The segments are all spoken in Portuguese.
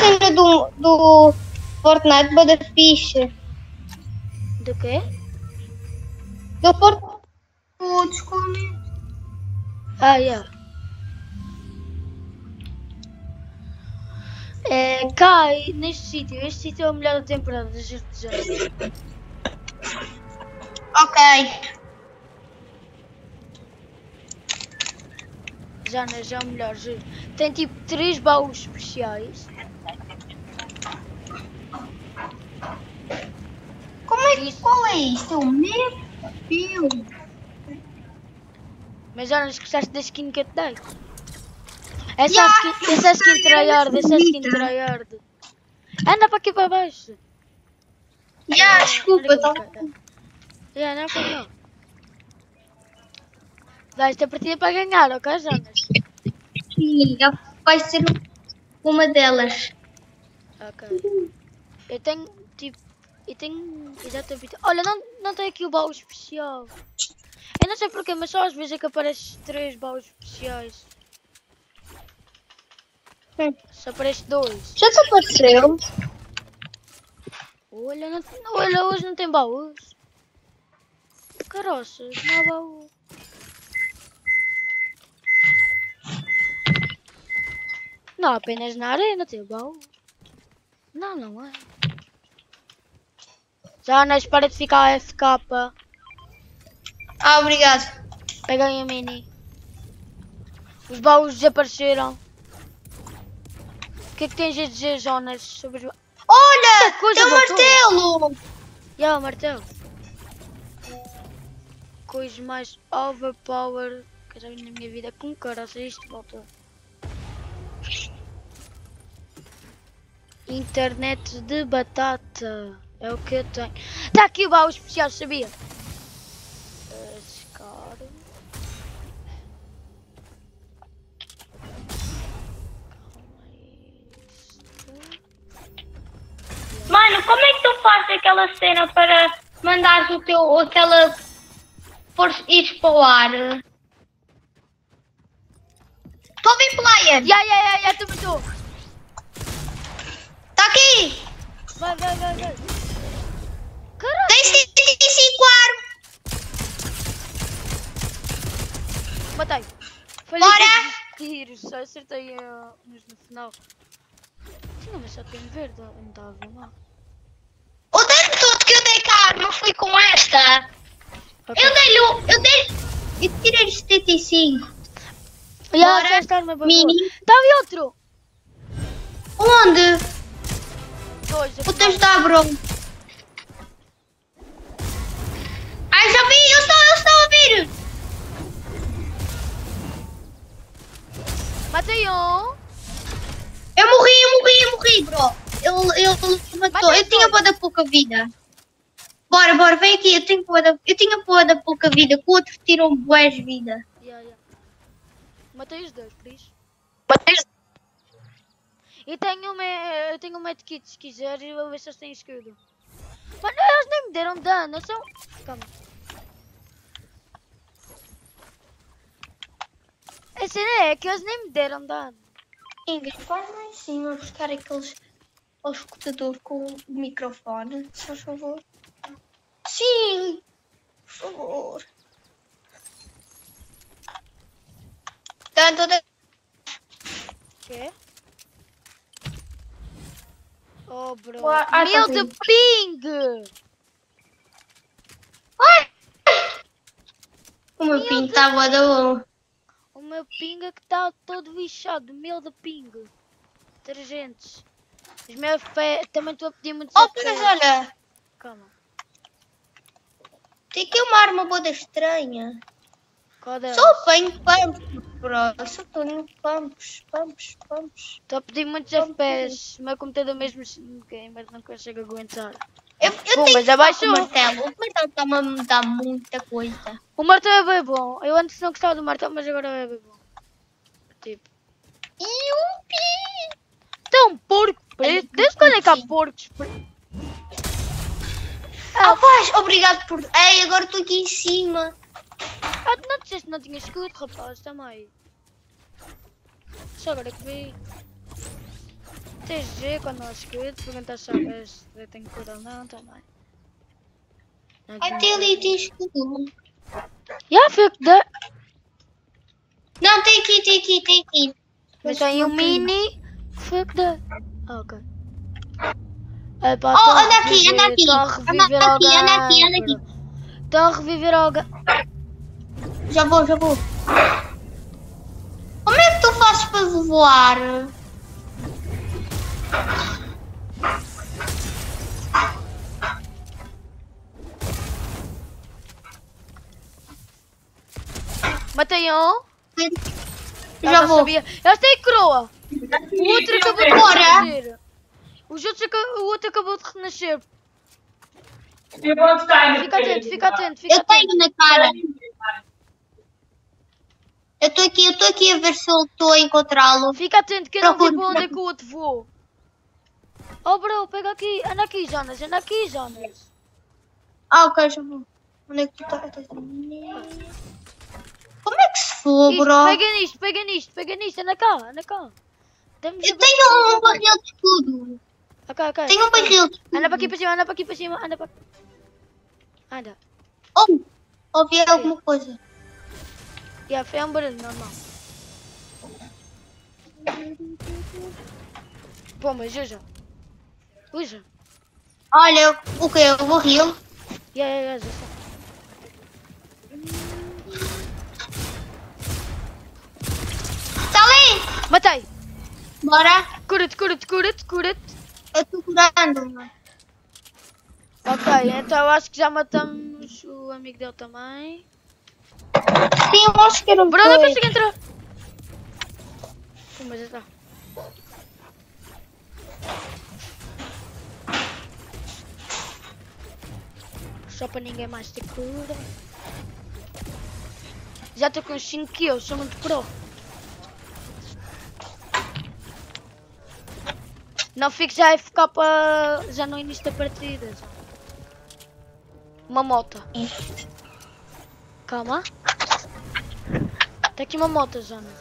cena do, do Fortnite, bada fixe. Do quê? Do Fortnite. O descolamento. Ah, yeah. É, cai neste sítio. Este sítio é o melhor da temporada, deixa-te já. Ok. Já, né, já é o melhor, juro. Tem tipo três baús especiais. Como é que. Qual é isto? É o meu filme. Mas já não esqueceste da skin que eu te dei. Essa Ya, skin, essa skin tryhard, é essa skin tryhard. Anda para aqui para baixo. Já, desculpa, Anda tá. para cá. Já, não foi não. Dá esta partida para ganhar, ok, Jonas? Sim, já vai ser uma delas. Ok. Eu tenho, tipo, eu tenho, exatamente. Olha, não, não tem aqui o baú especial. Eu não sei porquê, mas só às vezes é que aparece três baús especiais. Hum. Só aparece dois. Já apareceu? Olha, não, olha, hoje não tem baús. Caroças, não há baú. Não, apenas na arena tem baú. Não, não é. Já não para de ficar FK. Ah, obrigado. Peguem a mini. Os baús desapareceram. O que é que tens a dizer, Jonas, sobre os? Olha, coisa tem um martelo. E yeah, o martelo. Coisa mais overpower que eu já vi na minha vida. Com caroça isto volta. Internet de batata. É o que eu tenho. Está aqui o baú especial, sabia? Descaro. Calma aí. Mano, como é que tu fazes aquela cena para mandares o teu, aquela, por ires para o ar? Estou a vir player. Ya, ya, ya, ya, tu matou. Está aqui. Vai, vai, vai, vai. Caralho. Tem 75 armas. Matei. Falhei Bora! tiros, só acertei uh, mas no final. Sim, mas só tem verde, não estava a mal. O dano todo que eu dei cá não foi com esta. Ok. Eu dei-lhe. Eu dei. Eu tirei 75. Ya, Bora, só esta arma é boa. mini. Tá ali outro! Onde? Dois, Vou te ajudar, Ai, já vi, eu estou, eu estou a ver. Matei um. Eu morri, eu morri, eu morri, bro. Ele, ele matou. Eu tinha boa da pouca vida. Bora, bora, vem aqui. Eu tenho boa da, eu tinha boa da pouca vida. Que o outro tirou boas vida. Ya, ya. Matei os dois, por isso. Matei. E tenho uma, eu tenho um medkit se quiser e vou ver se eles têm escudo. Mano, eles nem me deram dano, são... Calma. Cena é que eles nem me deram dano. Ingrid, vai lá em cima buscar aqueles ao escutador com o microfone, se faz favor. Sim, por favor. Tanto de... Quê? Oh, bro. Ué, ai, Mil tá de ping! Ai! O meu boa da bom. O meu ping é que está todo lixado. Mil de ping. 300. Os meus fé também estou a pedir muitos Oh, mas olha, Calma. tem aqui uma arma boa estranha. Qual delas? Só apanho pumps, bro. Só tenho pumps, pumps, pumps. Estou a pedir muitos FPS. O meu computador mesmo assim, gamer não consigo aguentar. Eu, eu Bom, tenho mas que abaixou. o martelo. O martelo está-me a me dar muita coisa. O martelo é bem bom. Eu antes não gostava do martelo, mas agora é bem bom. Tipo. Tem um porco preto. Desde quando é que há porcos pretos? Rapaz, obrigado por... Ei, agora estou aqui em cima. Ah, tu não disseste que não tinha escudo, rapaz, também. Só agora que vi. TG quando não escrito, pergunta se sabes se tem cura ou não também. Até ali tem escudo. Já fico de. Não, tem aqui, tem aqui, tem aqui. Mas tem um mini. Fico de. Ah, ok. É pá, Oh, anda aqui, anda aqui. Anda reviver aqui, anda aqui, anda aqui. Tô a reviver alguém. Já vou, já vou. Como é que tu fazes para voar? Matei um. Eu Já vou. sabia. Eles têm coroa. O outro acabou de renascer. Os outros O outro acabou de renascer. Fica atento, fica atento, fica Eu atento. tenho na cara. Eu estou aqui, eu estou aqui a ver se eu estou a encontrá-lo. Fica atento que eu não para onde é que o outro voou. Oh bro, pega aqui. Anda aqui, Jonas. Anda aqui, Jonas. Ah, ok, já vou. Onde é que tu? Estás ali? Como é que se for, Isto, bro? pega nisto, pega nisto, pega nisto. Anda cá, anda cá. Temos Eu tenho um barril de escudo. Ok, ok. Tenho um barril de escudo. Anda para aqui para cima, anda para aqui para cima. Anda para... Anda. Oh, ouvi alguma coisa. Yeah, foi um barulho normal. Pô, mas usa. Usa. Olha, o que? O barril? Yeah, yeah, yeah, já sei. Está ali! Matei! Bora. Cura-te, cura-te, cura-te, cura-te. Eu estou curando. mano. Ok, então acho que já matamos o amigo dele também. Sim, eu acho que era um Bro, não dois. consigo entrar! Mas já está. Só para ninguém mais ter cura. Já estou com 5 kills, sou muito pro. Não fico já a ficar para. já no início da partida. já. Uma moto. Calma. Tem aqui uma moto, Jonas.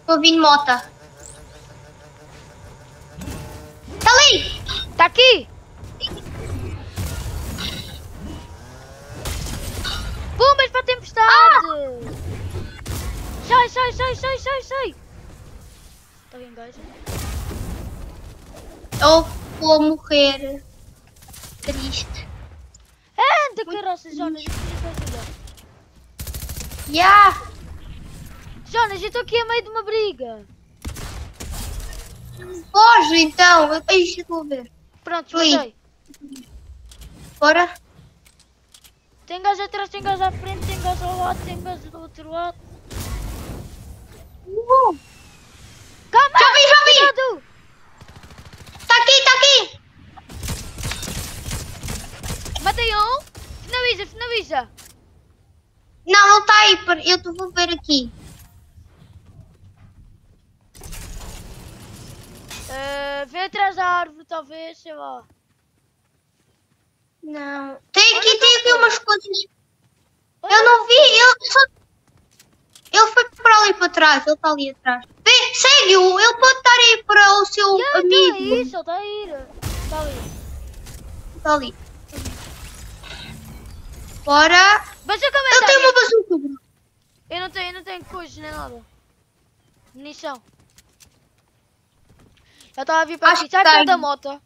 Estou vindo mota. Está ali! Tá aqui! Sai, sai, sai, sai! Tá bem, gajo? Eu vou morrer. Triste. Anda, carroça, Jonas, eu preciso de! Jonas, eu estou aqui a meio de uma briga. Foge então! Eu deixa eu ver. Pronto, matei. Bora. Tem gajo atrás, tem gajo à frente, tem gajo ao lado, tem gajo do outro lado. Uh, Calma! Já vi, já vi! Cuidado! tá aqui, tá aqui! Matei um! Finaliza, finaliza! Não, ele tá aí. pera- Eu te vou ver aqui. Uh, vem atrás da árvore, talvez, sei lá. Não. Tem aqui, tem aqui umas coisas. Eu não vi, ele só. Ele foi para ali para trás, ele está ali atrás. Vem, segue-o, ele pode estar aí para o seu Yeah, é amigo. isso, ele está a ir. Está ali. Está ali. Bora. Mas eu Eu comentário. tenho uma bazuca. Eu não tenho, eu não tenho coisas nem nada. Munição. Eu estava a vir para Acho aqui. Sabe que é o da moto?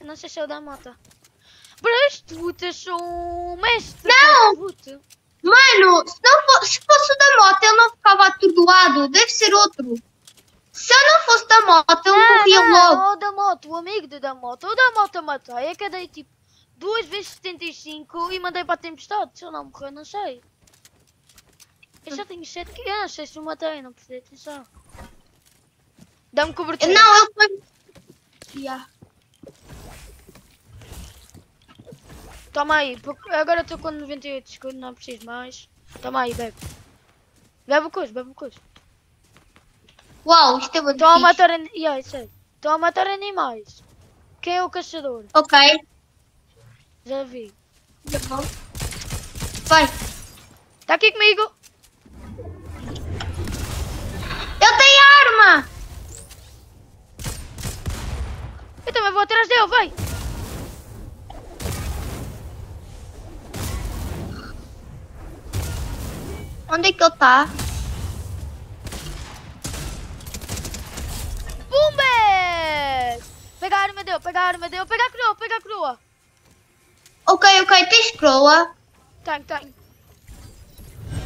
Eu não sei se é o da moto. Para as putas são um mestre. Não! Mano, se, não fo- se fosse o da moto, ele não ficava atordoado. Deve ser outro. Se eu não fosse da moto, morria não, logo. não, o da moto, o amigo do da moto. O da moto eu matei. Que eu dei tipo 2 vezes 75 e mandei para a tempestade. Se eu não morrer, não sei. Eu já tenho 7 que eu não sei se eu matei, não prestei atenção. Dá-me cobertura. Não, ele foi. Yeah. Toma aí, porque agora estou com 98 segundos, não preciso mais. Toma aí, bebe. Bebe o coisa, bebe o coisa. Uau, isto é muito Estão a matar an... yeah, isso é. Estão a matar animais. Quem é o caçador? Ok. Já vi. Tá bom. Vai. Está aqui comigo. Que ele tá? Bumbes! Pega a arma dele, pega a arma dele, pega a crua, pega a crua! Ok, ok, tens croa. Tenho, tenho.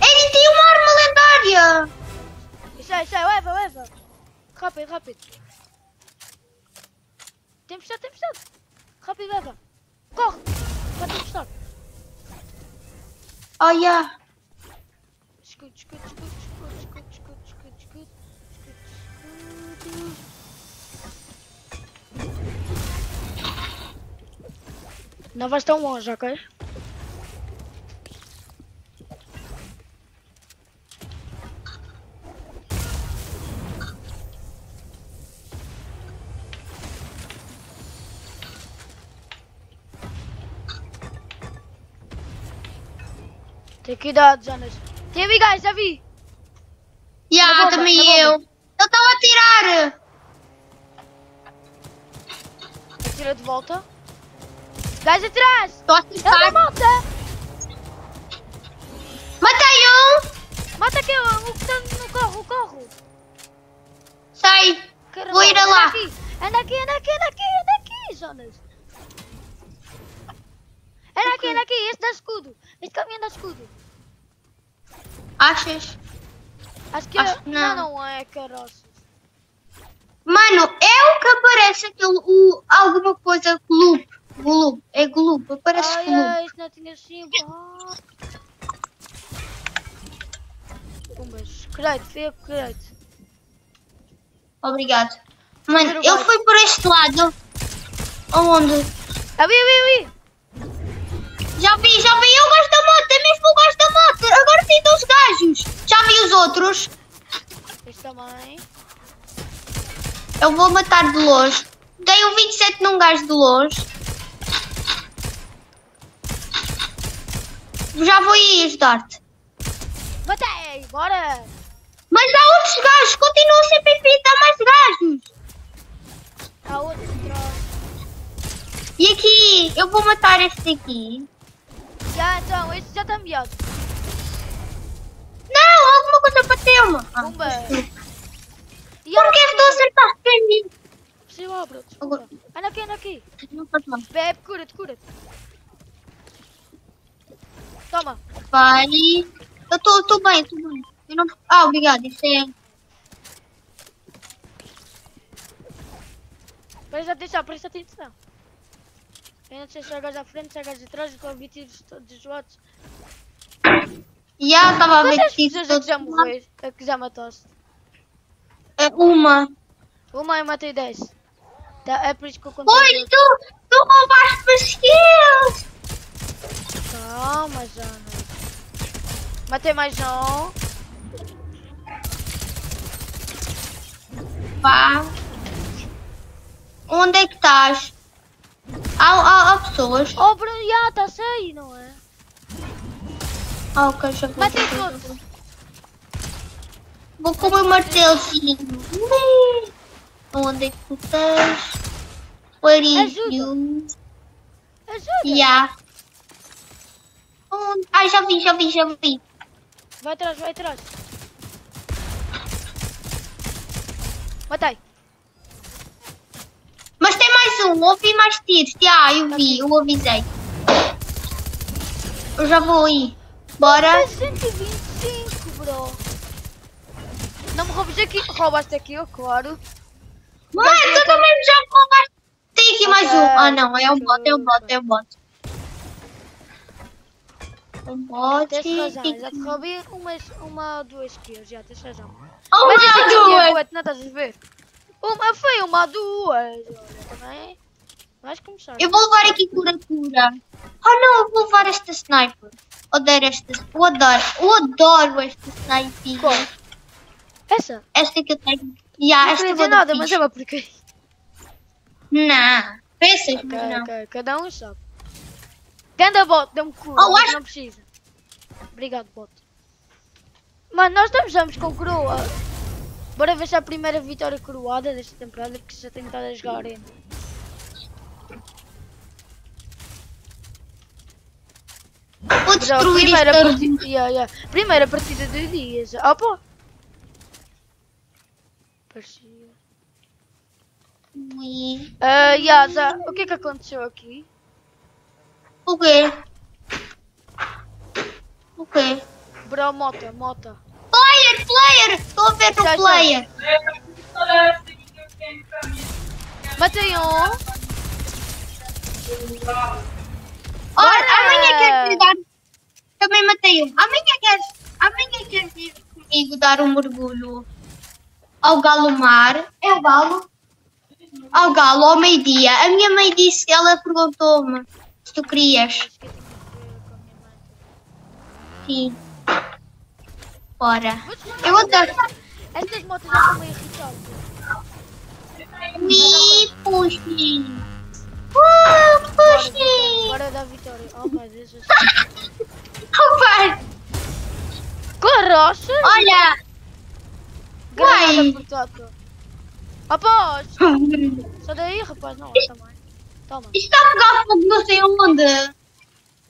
Ele tem uma arma lendária. Isso aí, isso aí, leva, leva! Rápido, rápido! Tempestade, tempestade! Rápido, leva! Corre! Vai tempestade! Oh, yeah. Não vais tão longe, ok? Tem cuidado, Jonas. Tem ali, guys, já vi. Yeah, Na bomba, também na eu. Ele estava a tirar. Atira de volta. Guys, atrás! Estou a acertar. mata! Matei um. Mata aquele, o que está no carro, o carro! Sai. Caramba, Vou ir anda lá. Aqui. Anda aqui, anda aqui, anda aqui, anda aqui, Jonas! Anda aqui, anda aqui, este dá escudo! Este caminhão dá escudo! Achas? Acho que Acho é... que não. não. não, é caroças. Mano, é o que aparece aquele. O, alguma coisa. Gloop. Gloop. É gloop. Aparece Ai, gloop. ai, isto não tinha. Ah. Pumbas, credo, feio, credo. Obrigado. Mano, Primeiro ele foi por este lado. Aonde? Ali, ali, ali! Já vi, já vi. Eu gosto da moto. É mesmo o tem dois gajos. Já vi os outros. Este também. Eu vou matar de longe. Dei um 27 num gajo de longe. Já vou aí ajudar-te. Matei, bora! Mas há outros gajos. Continuam sempre a enfrentar mais gajos. Há outro atrás. E aqui, eu vou matar este aqui. Já, então, este já está enviado alguma coisa pra Thelma. Ah. Bomba. Por que estou a sentar em mim? Preciso lá, bro. Anda aqui, anda aqui. Bebe, cura-te, cura-te. Toma. Vai. Eu tô, tô bem, tô bem. Eu não... Ah, obrigado, isso é... Presta atenção, presta atenção. Eu não sei se é chegares à frente, se chegares de trás, com objetivos todos os votos. Já estava a ver Quantas que pessoas é que já morreram? É que já mataste? É uma. Uma eu matei 10. Tá, é por isso que eu contei. Pois, tu, tu roubaste as skills. Calma, Jana. Matei mais um. Pá. Onde é que estás? Há, há, há pessoas. Oh, bro, já, está aí, não é? Ah, já vou. Matei todos. vou. Vou com o martelozinho. Onde é que tu estás? Where is Ajuda. Yeah. Onde? Ai, já vi, já vi, já vi. Vai atrás, vai atrás. Matei. Mas tem mais um, ouvi mais tiros. Já, eu vi, eu avisei. Eu já vou aí. Bora. É 125, bro. Não me roubes aqui. Roubaste aqui, eu, claro. Mano, tu também já roubaste. Tem aqui mais um. Ah, não, é um bot, é um bot, é um bot. Um bot. Tens razão, já te roubei umas, uma ou duas kills, já tens razão. Oh, Mas é duas. tu não estás a ver? Uma foi uma ou duas. Olha, também. Vais começar. Eu vou levar aqui cura-cura. Oh não, eu vou levar esta sniper. Odeio esta. Eu adoro. Eu adoro esta sniper. Qual? Essa? Esta que eu tenho. Yeah, não esta dizer nada, mas é uma porcaria. Não. Pensas, Ok, mas não. ok, cada um sabe. Ganda bot, deu-me cura, Oh, acho- não precisa. Obrigado, bot. Mano, nós estamos com coroa. Bora ver se é a primeira vitória coroada desta temporada, porque já tenho estado a jogar arena. Vou destruir primeira, isto. partida, yeah, yeah. primeira partida do dia. já- Opa! Parecia. Ui. Ah, yeah, já. O que é que aconteceu aqui? O quê? O quê? Bro, mota, mota. Player, player! Estou a ver Já, o player. Matei um. Ora, amanhã queres ir dar. Também matei um. Amanhã queres. Amanhã queres ir comigo dar um mergulho ao galo mar. É o galo? Ao galo, ao meio-dia. A minha mãe disse, ela perguntou-me se tu querias. Sim. Bora. Eu vou dar. Estas motos já meio irritantes. Me puxe. Uh, puxe. Bora da vitória. Oh meu Deus. eu- Opa, Carroça! Olha. Granada portátil. Após! Só daí, rapaz, não, também. Toma. Isto está a pegar fogo não sei onde.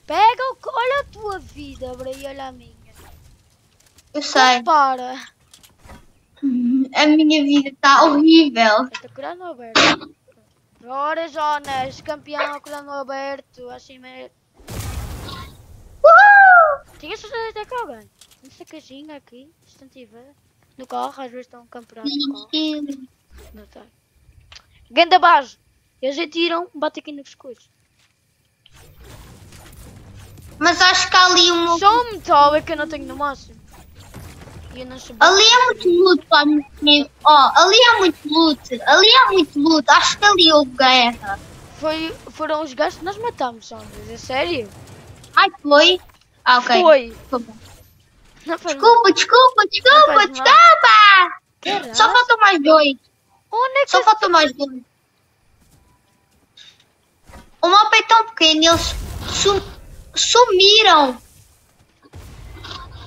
Pega o. Olha a tua vida, bro, e olha a minha. Eu sei. Para! A minha vida está horrível. Esta crânio aberto. Ora, Jonas, campeão, crânio aberto, assim mesmo. Uhul! Tinha certeza de que alguém. Nessa caixinha aqui, tiver. No carro, às vezes estão carro. Não tem. Ganda base! Eles atiram, bate aqui no pescoço. Mas acho que há ali um. Só um metal é que eu não tenho no máximo. E. Ali é muito luto, amigo. Ó, ali é muito luto. Ali é muito luto. Acho que ali houve guerra. Foi, foram os gajos que nós matamos, Sanders. É sério? Ai, foi? Ah, ok. Foi. Foi. Desculpa, desculpa, desculpa, desculpa! Só faltam mais dois. Onde é que Só faltam mais dois. O mapa é tão pequeno, eles sum- sumiram.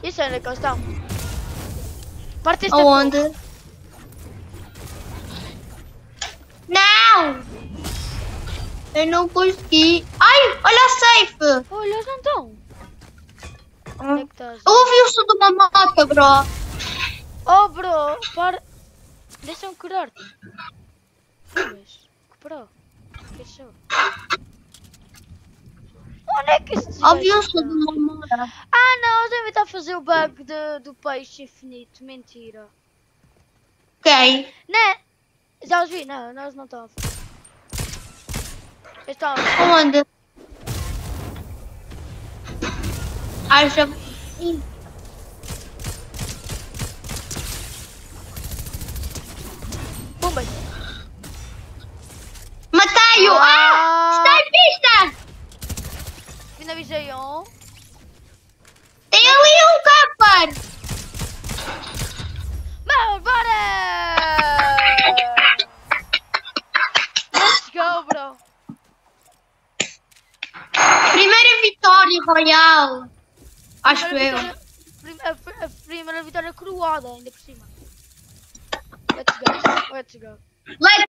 Isso é onde é que eles estão? Parte esta Aonde? Não! Eu não consegui. Ai, olha a safe! Olha, estão. Onde é que estás? Eu ouvi o som de uma moto, bro. Oh, bro, para. Deixa-me curar-te. Mas, que bro? Que show. Onde é que estes Ouvi o gajos som de estão? uma moto. Ah, não, devem estar a fazer o bug de- do peixe infinito. Mentira. Ok. Né? Já os vi? Não, nós não estão a fazer. Eles estão a Onde? Ai, já... Pumba! Matei-o! Ah! Está em pista! Finalizei um. Tem ali um capar! Mas bora! Let's go, bro. Primeira vitória royal. Acho Primeira eu. vitória- A, pr- a primeira vitória coroada, ainda por cima. Let's go, let's go. Let's